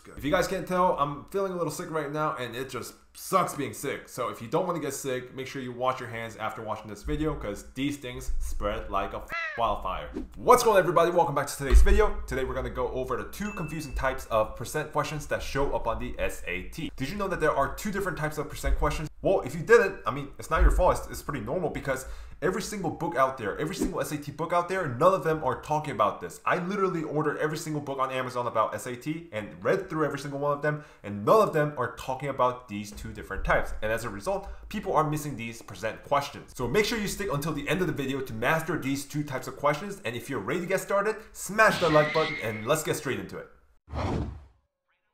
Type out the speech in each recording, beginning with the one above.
Good? If you guys can't tell, I'm feeling a little sick right now and it just sucks being sick. So if you don't want to get sick, make sure you wash your hands after watching this video because these things spread like a wildfire. What's going on everybody? Welcome back to today's video. Today we're going to go over the two confusing types of percent questions that show up on the SAT. Did you know that there are two different types of percent questions? Well, if you didn't, I mean, it's not your fault. It's, it's pretty normal because every single book out there, every single SAT book out there, none of them are talking about this. I literally ordered every single book on Amazon about SAT and read through every single one of them, and none of them are talking about these two different types. And as a result, people are missing these percent questions. So make sure you stick until the end of the video to master these two types of questions. And if you're ready to get started, smash that like button and let's get straight into it.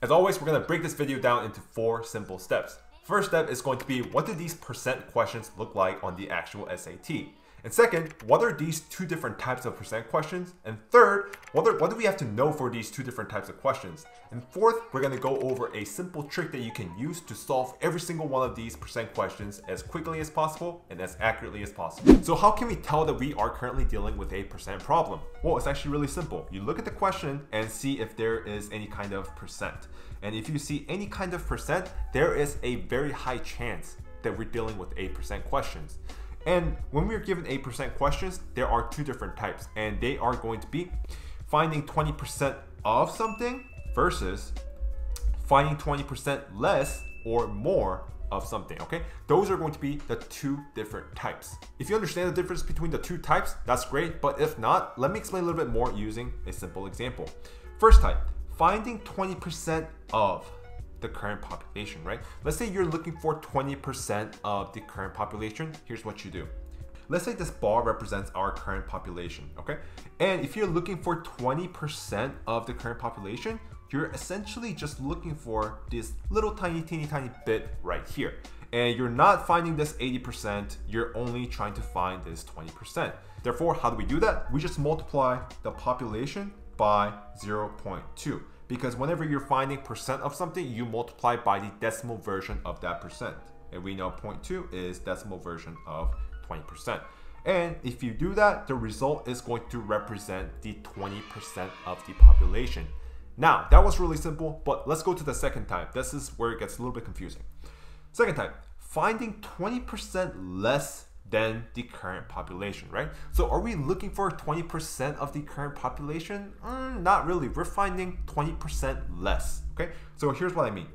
As always, we're gonna break this video down into four simple steps. First step is going to be what do these percent questions look like on the actual SAT? And second, what are these two different types of percent questions? And third, what, are, what do we have to know for these two different types of questions? And fourth, we're gonna go over a simple trick that you can use to solve every single one of these percent questions as quickly as possible and as accurately as possible. So how can we tell that we are currently dealing with a percent problem? Well, it's actually really simple. You look at the question and see if there is any kind of percent. And if you see any kind of percent, there is a very high chance that we're dealing with 8% questions. And when we're given 8% questions, there are two different types, and they are going to be finding 20% of something versus finding 20% less or more of something, okay? Those are going to be the two different types. If you understand the difference between the two types, that's great, but if not, let me explain a little bit more using a simple example. First type, finding 20% of the current population, right? Let's say you're looking for 20% of the current population. Here's what you do. Let's say this bar represents our current population, okay? And if you're looking for 20% of the current population, you're essentially just looking for this little tiny, teeny, tiny bit right here. And you're not finding this 80%, you're only trying to find this 20%. Therefore, how do we do that? We just multiply the population by 0.2 because whenever you're finding percent of something, you multiply by the decimal version of that percent. And we know 0.2 is decimal version of 20%. And if you do that, the result is going to represent the 20% of the population. Now, that was really simple, but let's go to the second type. This is where it gets a little bit confusing. Second type, finding 20% less than the current population, right? So are we looking for 20% of the current population? Mm, not really. We're finding 20% less, okay? So here's what I mean.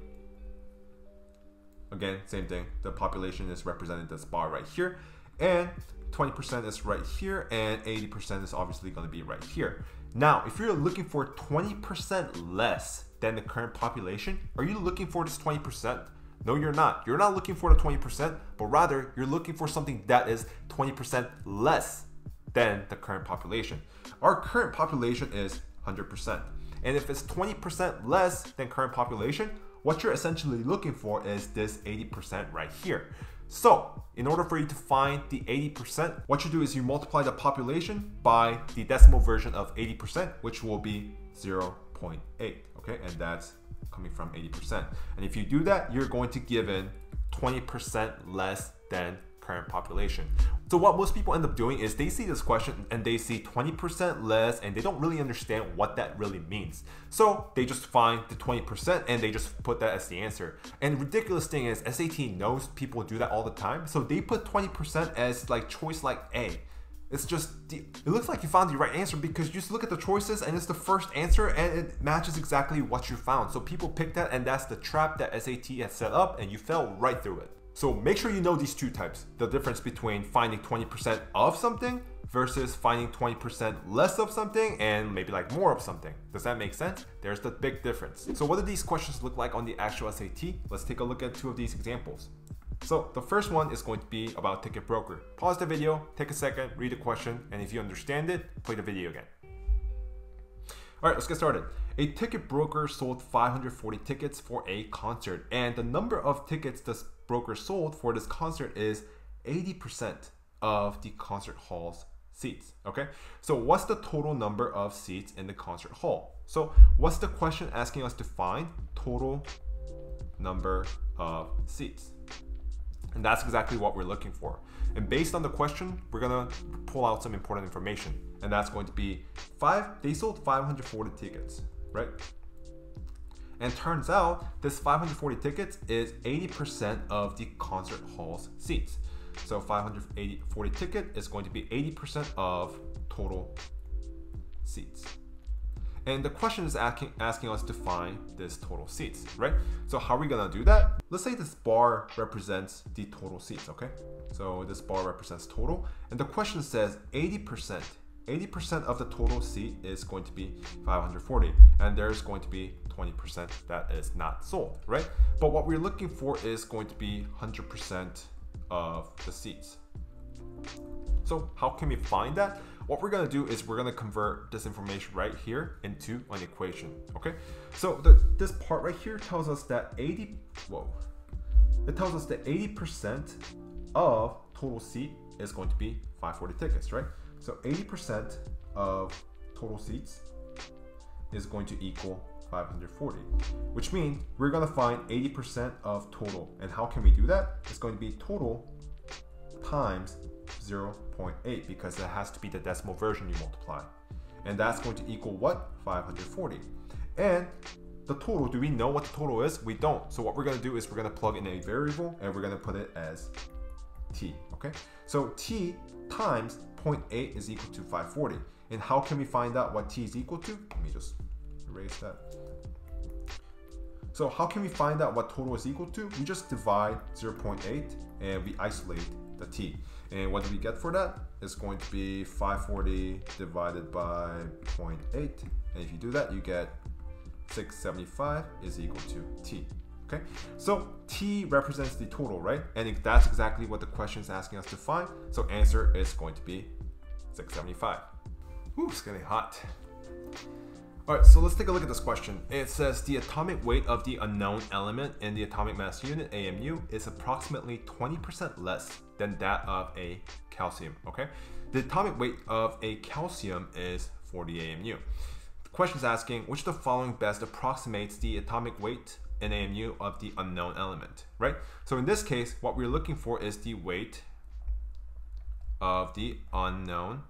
Again, same thing. The population is represented this bar right here. And 20% is right here and 80% is obviously going to be right here. Now, if you're looking for 20% less than the current population, are you looking for this 20%? No, you're not. You're not looking for the 20%, but rather you're looking for something that is 20% less than the current population. Our current population is 100%. And if it's 20% less than current population, what you're essentially looking for is this 80% right here. So, in order for you to find the 80%, what you do is you multiply the population by the decimal version of 80%, which will be 0.8, okay? And that's coming from 80%. And if you do that, you're going to give in 20% less than current population. So what most people end up doing is they see this question and they see 20% less and they don't really understand what that really means. So they just find the 20% and they just put that as the answer. And ridiculous thing is SAT knows people do that all the time. So they put 20% as like choice like A. It's just, it looks like you found the right answer because you just look at the choices and it's the first answer and it matches exactly what you found. So people pick that and that's the trap that SAT has set up and you fell right through it. So make sure you know these two types, the difference between finding 20% of something versus finding 20% less of something and maybe like more of something. Does that make sense? There's the big difference. So what do these questions look like on the actual SAT? Let's take a look at two of these examples. So the first one is going to be about Ticket Broker. Pause the video, take a second, read the question, and if you understand it, play the video again. All right, let's get started. A ticket broker sold 540 tickets for a concert, and the number of tickets this broker sold for this concert is 80% of the concert hall's seats. Okay, so what's the total number of seats in the concert hall? So, what's the question asking us to find? Total number of seats. And that's exactly what we're looking for. And based on the question, we're gonna pull out some important information. And that's going to be five, they sold 540 tickets, right? And turns out this 540 tickets is 80% of the concert hall's seats. So 540 ticket is going to be 80% of total seats. And the question is asking, asking us to find this total seats, right? So how are we gonna do that? Let's say this bar represents the total seats, okay? So this bar represents total. And the question says 80%. 80% of the total seat is going to be 540 and there's going to be 20% that is not sold, right? But what we're looking for is going to be 100% of the seats. So how can we find that? What we're gonna do is we're gonna convert this information right here into an equation, okay? So the, this part right here tells us that 80, whoa, it tells us that 80% of total seat is going to be 540 tickets, right? So 80% of total seats is going to equal 540, which means we're gonna find 80% of total. And how can we do that? It's going to be total times 0.8 because it has to be the decimal version you multiply. And that's going to equal what? 540. And the total, do we know what the total is? We don't. So what we're gonna do is we're gonna plug in a variable and we're gonna put it as t, okay? So t times 0.8 is equal to 540. And how can we find out what t is equal to? Let me just erase that. So how can we find out what total is equal to? We just divide 0.8 and we isolate the t. And what we get for that? It's going to be 540 divided by 0.8. And if you do that, you get 675 is equal to t. Okay, so t represents the total, right? And that's exactly what the question is asking us to find. So answer is going to be 675. Ooh, it's getting hot. All right, so let's take a look at this question. It says the atomic weight of the unknown element in the atomic mass unit, AMU, is approximately 20% less than that of a calcium, okay? The atomic weight of a calcium is 40 AMU. The question is asking, which of the following best approximates the atomic weight in AMU of the unknown element, right? So in this case, what we're looking for is the weight of the unknown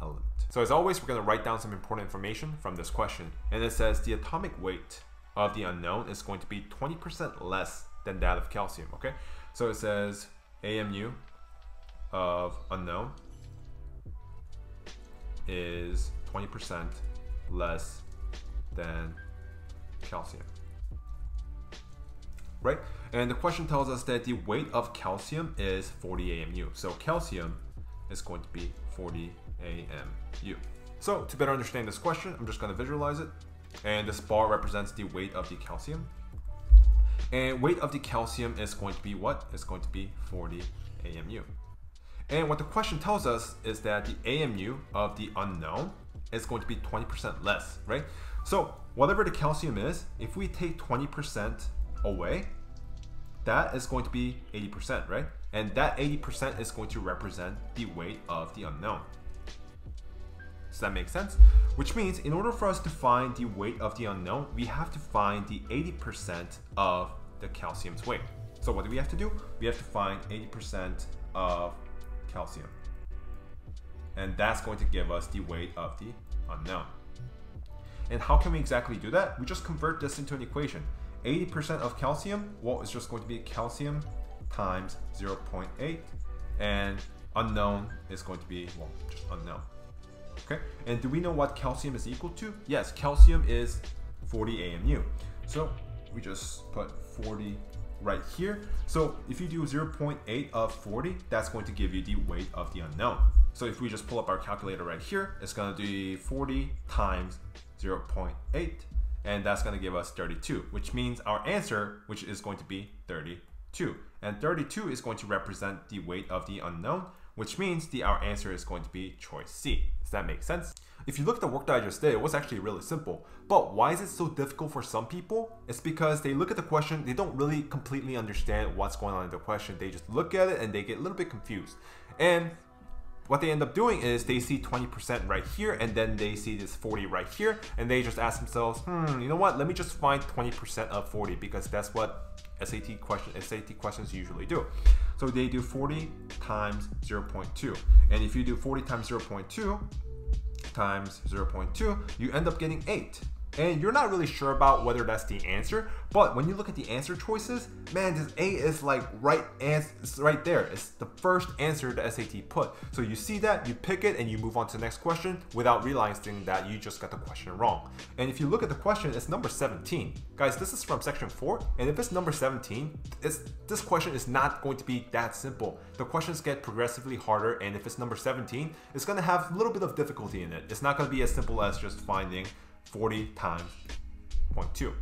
element. So as always, we're going to write down some important information from this question. And it says the atomic weight of the unknown is going to be 20% less than that of calcium, okay? So it says AMU of unknown is 20% less than calcium. Right? And the question tells us that the weight of calcium is 40 AMU. So calcium is going to be 40 AMU. So to better understand this question, I'm just going to visualize it. And this bar represents the weight of the calcium. And weight of the calcium is going to be what? It's going to be 40 AMU. And what the question tells us is that the AMU of the unknown is going to be 20% less, right? So whatever the calcium is, if we take 20% away, that is going to be 80%, right? And that 80% is going to represent the weight of the unknown. Does that make sense? Which means in order for us to find the weight of the unknown, we have to find the 80% of the calcium's weight. So what do we have to do? We have to find 80% of calcium. And that's going to give us the weight of the unknown. And how can we exactly do that? We just convert this into an equation. 80% of calcium, well, it's just going to be calcium times 0.8 and unknown is going to be, well, just unknown. Okay, and do we know what calcium is equal to? Yes, calcium is 40 AMU. So we just put 40 right here. So if you do 0.8 of 40, that's going to give you the weight of the unknown. So if we just pull up our calculator right here, it's gonna be 40 times 0.8, and that's gonna give us 32, which means our answer, which is going to be 32. And 32 is going to represent the weight of the unknown, which means the our answer is going to be choice C. Does that make sense? If you look at the work that I just did, it was actually really simple. But why is it so difficult for some people? It's because they look at the question, they don't really completely understand what's going on in the question. They just look at it and they get a little bit confused. And what they end up doing is they see 20% right here and then they see this 40 right here and they just ask themselves, hmm, you know what, let me just find 20% of 40 because that's what SAT question SAT questions usually do. So they do 40 times 0.2. And if you do 40 times 0.2 times 0.2, you end up getting 8. And you're not really sure about whether that's the answer. But when you look at the answer choices, man, this A is like right answer right there. It's the first answer the SAT put. So you see that, you pick it, and you move on to the next question without realizing that you just got the question wrong. And if you look at the question, it's number 17. Guys, this is from section 4, and if it's number 17, it's, this question is not going to be that simple. The questions get progressively harder, and if it's number 17, it's gonna have a little bit of difficulty in it. It's not gonna be as simple as just finding 40 times 0.2.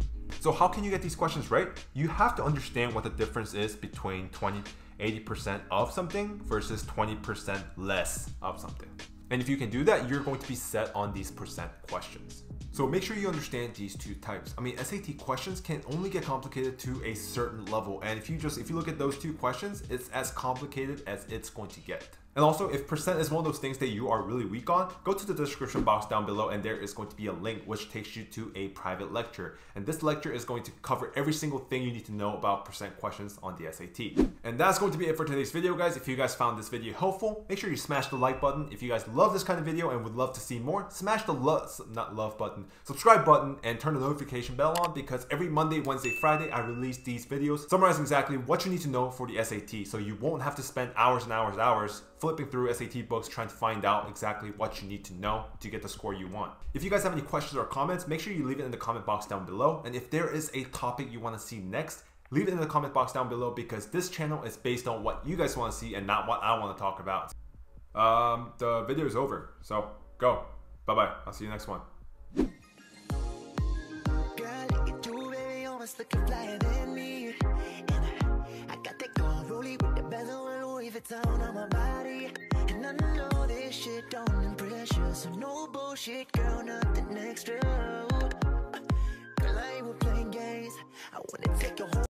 So how can you get these questions right? You have to understand what the difference is between 20, 80% of something versus 20% less of something. And if you can do that, you're going to be set on these percent questions. So make sure you understand these two types. I mean, SAT questions can only get complicated to a certain level. And if you just, if you look at those two questions, it's as complicated as it's going to get. And also, if percent is one of those things that you are really weak on, go to the description box down below and there is going to be a link which takes you to a private lecture. And this lecture is going to cover every single thing you need to know about percent questions on the SAT. And that's going to be it for today's video, guys. If you guys found this video helpful, make sure you smash the like button. If you guys love this kind of video and would love to see more, smash the love, not love button, subscribe button, and turn the notification bell on because every Monday, Wednesday, Friday, I release these videos summarizing exactly what you need to know for the SAT so you won't have to spend hours and hours and hours flipping through SAT books trying to find out exactly what you need to know to get the score you want. If you guys have any questions or comments, make sure you leave it in the comment box down below. And if there is a topic you want to see next, leave it in the comment box down below because this channel is based on what you guys want to see and not what I want to talk about. Um, the video is over, so go. Bye bye. I'll see you next one. it down on my body. And I know this shit don't impress you. So no bullshit, girl, nothing extra. Girl, I ain't with playing games. I wanna take your home.